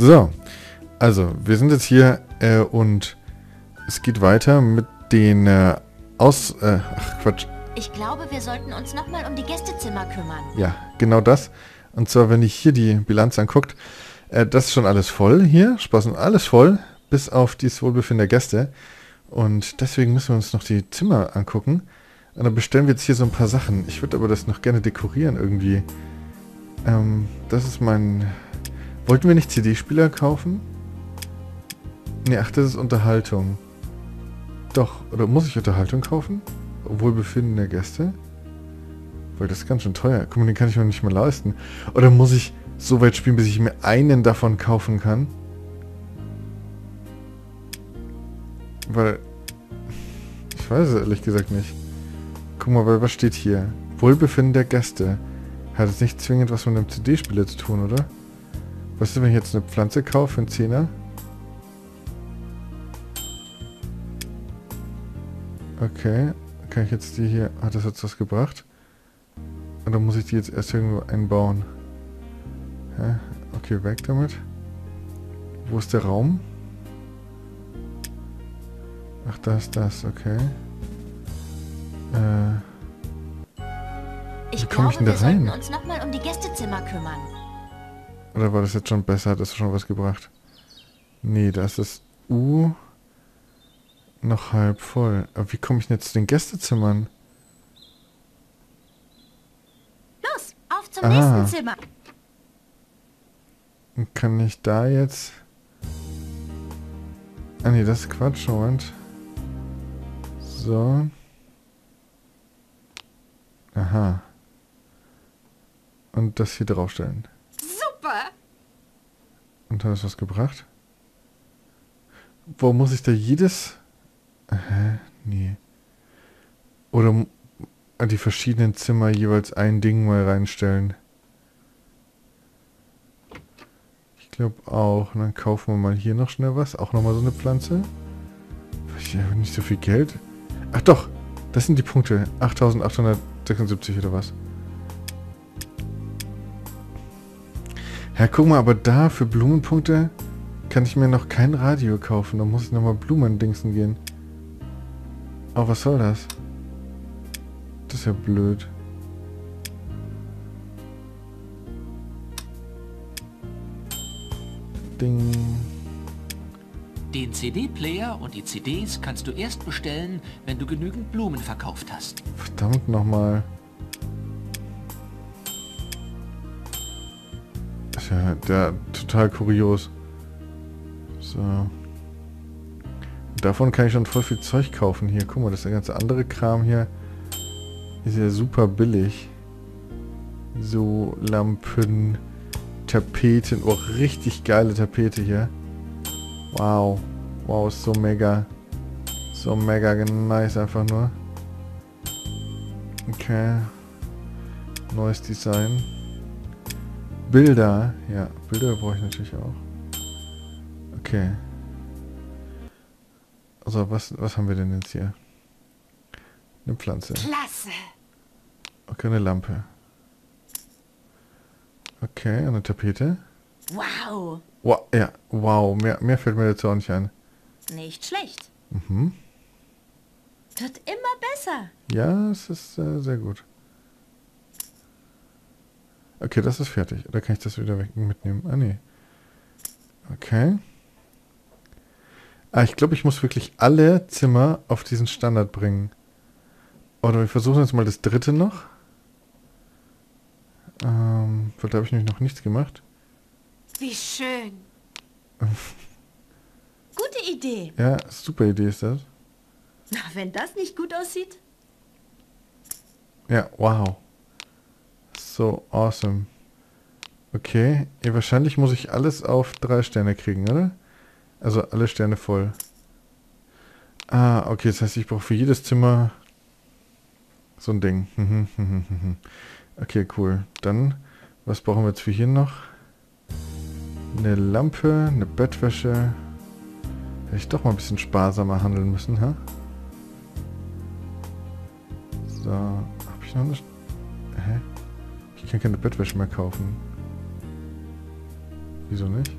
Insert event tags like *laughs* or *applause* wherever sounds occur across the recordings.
So, also wir sind jetzt hier äh, und es geht weiter mit den äh, Aus... Äh, ach Quatsch. Ich glaube, wir sollten uns nochmal um die Gästezimmer kümmern. Ja, genau das. Und zwar, wenn ich hier die Bilanz anguckt, äh, das ist schon alles voll hier. Spaß und alles voll, bis auf dieses Wohlbefinden der Gäste. Und deswegen müssen wir uns noch die Zimmer angucken. Und dann bestellen wir jetzt hier so ein paar Sachen. Ich würde aber das noch gerne dekorieren irgendwie. Ähm, das ist mein... Wollten wir nicht CD-Spieler kaufen? Ne, ach, das ist Unterhaltung. Doch, oder muss ich Unterhaltung kaufen? Wohlbefinden der Gäste? Weil das ist ganz schön teuer. Guck mal, den kann ich mir nicht mehr leisten. Oder muss ich so weit spielen, bis ich mir einen davon kaufen kann? Weil... Ich weiß es ehrlich gesagt nicht. Guck mal, was steht hier? Wohlbefinden der Gäste. Hat es nicht zwingend was mit einem CD-Spieler zu tun, oder? Was ist, wenn ich jetzt eine Pflanze kaufe für einen Zehner? Okay. Kann ich jetzt die hier... Hat das jetzt was gebracht? Oder muss ich die jetzt erst irgendwo einbauen? Hä? Okay, weg damit. Wo ist der Raum? Ach, da ist das, okay. Äh, Ich Wie komm ich denn da wir sollten rein? uns nochmal um die Gästezimmer kümmern. Oder war das jetzt schon besser? Hat das schon was gebracht? Nee, da ist das U noch halb voll. Aber wie komme ich denn jetzt zu den Gästezimmern? Los, auf zum Ah. nächsten Zimmer. Und Kann ich da jetzt... Ah nee, das ist Quatsch, Moment. So. Aha. Und das hier draufstellen. Super. Und hat das was gebracht? Wo muss ich da jedes... Hä? Nee. Oder an die verschiedenen Zimmer jeweils ein Ding mal reinstellen. Ich glaube auch. Und dann kaufen wir mal hier noch schnell was. Auch nochmal so eine Pflanze. Ich habe nicht so viel Geld. Ach doch. Das sind die Punkte. 8876 oder was. Ja, guck mal, aber da für Blumenpunkte kann ich mir noch kein Radio kaufen. Da muss ich nochmal Blumendingsen gehen. Oh, was soll das? Das ist ja blöd. Ding. Den CD-Player und die CDs kannst du erst bestellen, wenn du genügend Blumen verkauft hast. Verdammt nochmal. Ist ja der total kurios. So. Davon kann ich schon voll viel Zeug kaufen hier. Guck mal, das der ganze andere Kram hier. Ist ja super billig. So, Lampen, Tapeten. Oh, richtig geile Tapete hier. Wow. Wow, ist so mega. So mega nice einfach nur. Okay. Neues Design. Bilder. Ja, Bilder brauche ich natürlich auch. Okay. Also, was, was haben wir denn jetzt hier? Eine Pflanze. Klasse. Okay, eine Lampe. Okay, eine Tapete. Wow. Wow, ja, wow, mehr, mehr fällt mir dazu auch nicht ein. Nicht schlecht. Mhm. Wird immer besser. Ja, es ist äh, sehr gut. Okay, das ist fertig. Oder kann ich das wieder weg mitnehmen? Ah, nee. Okay. Ah, ich glaube, ich muss wirklich alle Zimmer auf diesen Standard bringen. Oder wir versuchen jetzt mal das dritte noch. Ähm, weil da habe ich nämlich noch nichts gemacht. Wie schön. *laughs* Gute Idee. Ja, super Idee ist das. Na, wenn das nicht gut aussieht. Ja, wow. So awesome. Okay, ja, wahrscheinlich muss ich alles auf drei Sterne kriegen, oder? Also alle Sterne voll. Ah, okay, das heißt, ich brauche für jedes Zimmer so ein Ding. *laughs* Okay, cool. Dann, was brauchen wir jetzt für hier noch? Eine Lampe, eine Bettwäsche. Hätte ich doch mal ein bisschen sparsamer handeln müssen, ha? So, habe ich noch eine... Kann keine Bettwäsche mehr kaufen. Wieso nicht?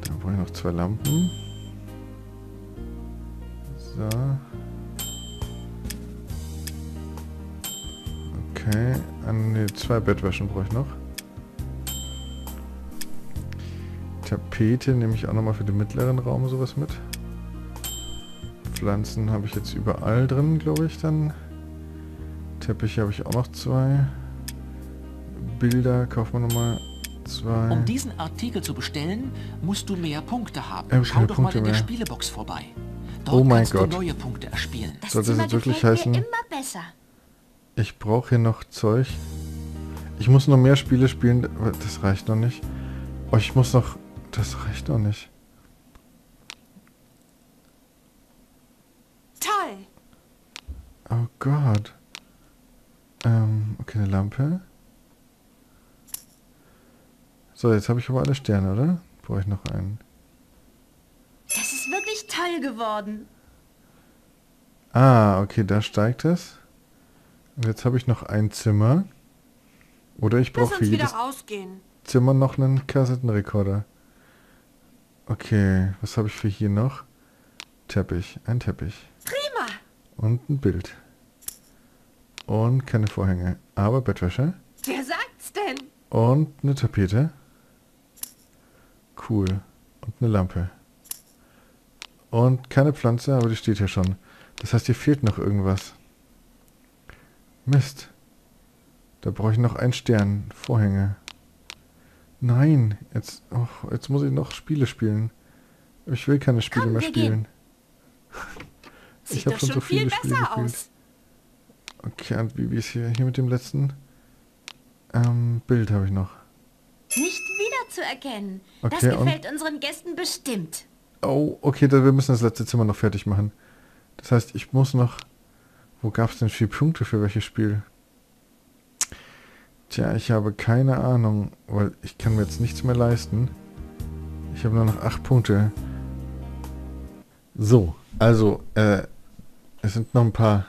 Da brauche ich noch zwei Lampen. So. Okay, an die zwei Bettwäschen brauche ich noch. Tapete nehme ich auch nochmal für den mittleren Raum sowas mit. Pflanzen habe ich jetzt überall drin, glaube ich, dann. Teppiche habe ich auch noch zwei. Bilder kaufen wir nochmal zwei. Um diesen Artikel zu bestellen, musst du mehr Punkte haben. Ähm, Schau doch Punkte mal in der mehr. Spielebox vorbei. Dort Oh mein Gott. du neue Punkte erspielen. Das Sollte das wirklich heißen- mir immer besser. Ich brauche hier noch Zeug. Ich muss noch mehr Spiele spielen. Das reicht noch nicht. Oh, ich muss noch... Das reicht noch nicht. Toll. Oh Gott. Ähm, okay, eine Lampe. So, jetzt habe ich aber alle Sterne, oder? Brauche ich noch einen. Das ist wirklich toll geworden. Ah, okay, da steigt es. Und jetzt habe ich noch ein Zimmer. Oder ich brauche für jedes. Zimmer noch einen Kassettenrekorder. Okay, was habe ich für hier noch? Teppich, ein Teppich. Prima. Und ein Bild. Und keine Vorhänge, aber Bettwäsche. Wer sagt's denn? Und eine Tapete. Cool. Und eine Lampe. Und keine Pflanze, aber die steht hier schon. Das heißt, hier fehlt noch irgendwas. Mist. Da brauche ich noch einen Stern. Vorhänge. Nein, jetzt, och, jetzt muss ich noch Spiele spielen. Ich will keine Spiele Komm, mehr gehen. spielen. *laughs* Sieht Ich hab doch schon schon, so viel viele besser Spiele gespielt. aus. Okay, und wie, wie ist hier, hier mit dem letzten? Ähm, Bild habe ich noch. Nicht wiederzuerkennen. das Okay, und- gefällt unseren Gästen bestimmt. Oh, okay, da, wir müssen das letzte Zimmer noch fertig machen. Das heißt, ich muss noch... Wo gab es denn vier Punkte für welches Spiel? Tja, ich habe keine Ahnung, weil ich kann mir jetzt nichts mehr leisten. Ich habe nur noch acht Punkte. So, also, äh, es sind noch ein paar,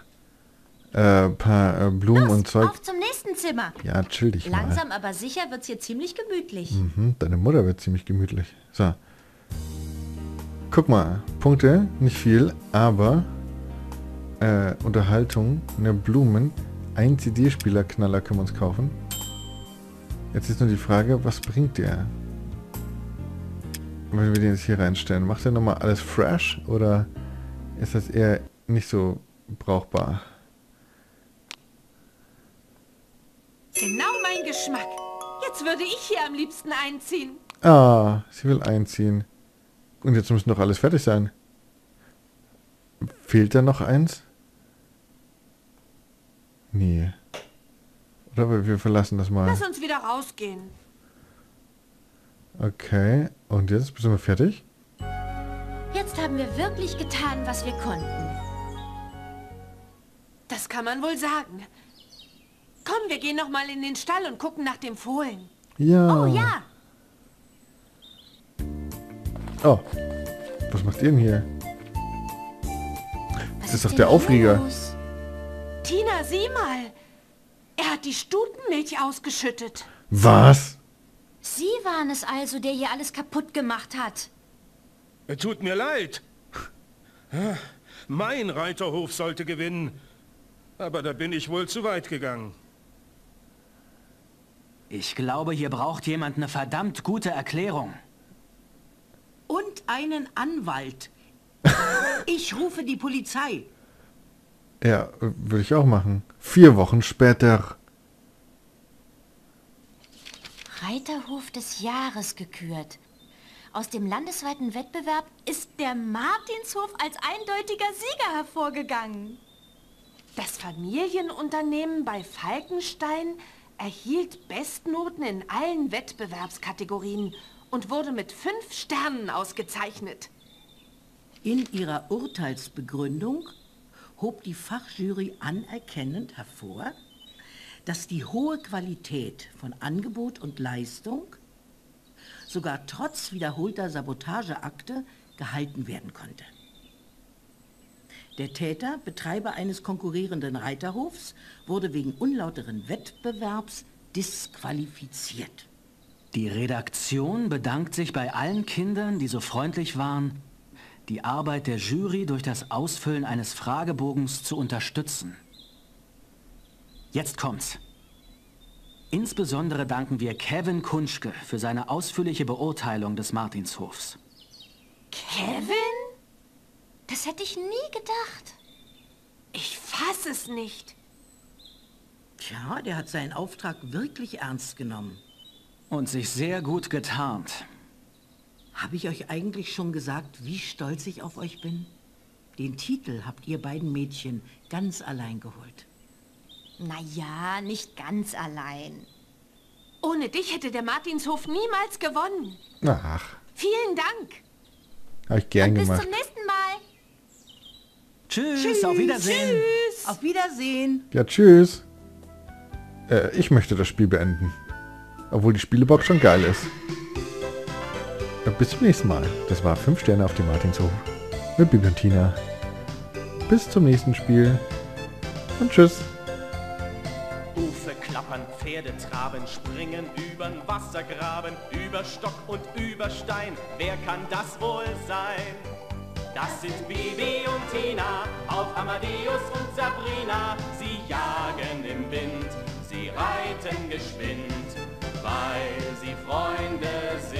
äh, paar äh, Blumen und Zeug. Auf zum nächsten Zimmer. Ja, chill dich mal. Langsam aber sicher wird's hier ziemlich gemütlich. Mhm, deine Mutter wird ziemlich gemütlich. So. Guck mal, Punkte, nicht viel, aber äh, Unterhaltung, ne Blumen, ein CD-Spieler-Knaller können wir uns kaufen. Jetzt ist nur die Frage, was bringt der? Wenn wir den jetzt hier reinstellen, macht der nochmal alles fresh oder ist das eher nicht so brauchbar? Genau mein Geschmack. Jetzt würde ich hier am liebsten einziehen. Ah, sie will einziehen. Und jetzt muss noch alles fertig sein. Fehlt da noch eins? Nee. Oder wir- wir verlassen das mal. Lass uns wieder rausgehen. Okay. Und jetzt bist du fertig? Jetzt haben wir wirklich getan, was wir konnten. Das kann man wohl sagen. Komm, wir gehen noch mal in den Stall und gucken nach dem Fohlen. Ja. Oh ja, Oh. Was macht ihr denn hier? was Das ist doch der Aufreger. los? Tina, sieh mal. Er hat die Stutenmilch ausgeschüttet. Was? Sie waren es also, der hier alles kaputt gemacht hat. Tut mir leid. Mein Reiterhof sollte gewinnen. Aber da bin ich wohl zu weit gegangen. Ich glaube, hier braucht jemand eine verdammt gute Erklärung. Und einen Anwalt. *laughs* Ich rufe die Polizei. Ja, würde ich auch machen. Vier Wochen später. Reiterhof des Jahres gekürt. Aus dem landesweiten Wettbewerb ist der Martinshof als eindeutiger Sieger hervorgegangen. Das Familienunternehmen bei Falkenstein erhielt Bestnoten in allen Wettbewerbskategorien und wurde mit fünf Sternen ausgezeichnet. In ihrer Urteilsbegründung hob die Fachjury anerkennend hervor, dass die hohe Qualität von Angebot und Leistung sogar trotz wiederholter Sabotageakte gehalten werden konnte. Der Täter, Betreiber eines konkurrierenden Reiterhofs, wurde wegen unlauteren Wettbewerbs disqualifiziert. Die Redaktion bedankt sich bei allen Kindern, die so freundlich waren, die Arbeit der Jury durch das Ausfüllen eines Fragebogens zu unterstützen. Jetzt kommt's. Insbesondere danken wir Kevin Kunschke für seine ausführliche Beurteilung des Martinshofs. Kevin? Das hätte ich nie gedacht. Ich fass es nicht. Tja, der hat seinen Auftrag wirklich ernst genommen. Und sich sehr gut getarnt. Habe ich euch eigentlich schon gesagt, wie stolz ich auf euch bin? Den Titel habt ihr beiden Mädchen ganz allein geholt. Naja, nicht ganz allein. Ohne dich hätte der Martinshof niemals gewonnen. Ach, Vielen Dank. habe ich gern Bis gemacht. zum nächsten Mal. Tschüss, auf Wiedersehen. Tschüss. Auf Wiedersehen! Ja, tschüss. Äh, ich möchte das Spiel beenden. Obwohl die Spielebox schon geil ist. Ja, bis zum nächsten Mal. Das war 5 Sterne auf dem Martinshof. Mit Bibi und Tina. Bis zum nächsten Spiel. Und tschüss. Hufe klappern, Pferde traben, springen übern Wassergraben, über Stock und über Stein. Wer kann das wohl sein? Das sind Bibi und Tina auf Amadeus und Sabrina. Sie jagen im Wind, sie reiten geschwind, weil sie Freunde sind.